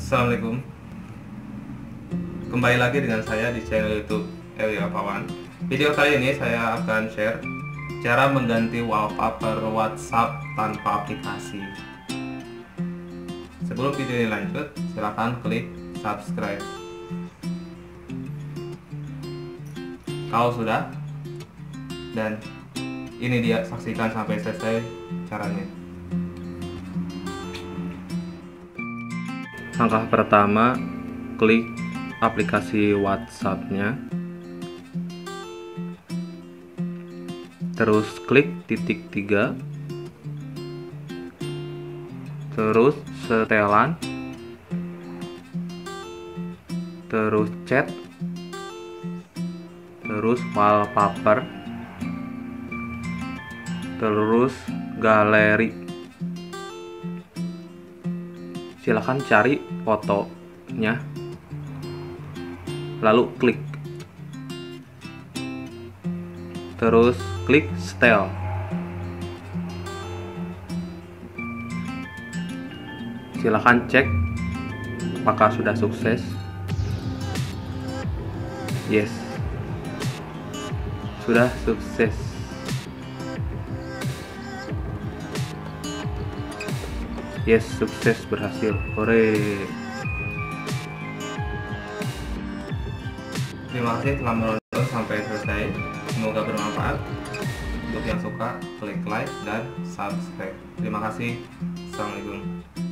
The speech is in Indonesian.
Assalamualaikum. Kembali lagi dengan saya di channel youtube Eli Apawan. Video kali ini saya akan share Cara mengganti wallpaper WhatsApp tanpa aplikasi. Sebelum video ini lanjut, silahkan klik subscribe. Kalau sudah Dan ini dia, saksikan sampai selesai caranya Langkah pertama, klik aplikasi WhatsApp-nya. Terus klik titik tiga. Terus setelan. Terus chat. Terus wallpaper. Terus galeri silahkan cari fotonya. Lalu klik. Terus klik style silahkan cek apakah sudah sukses. Yes. Sudah sukses Yes, sukses berhasil. Hore. Terima kasih telah menonton sampai selesai. Semoga bermanfaat. Untuk yang suka, klik like dan subscribe. Terima kasih. Assalamualaikum.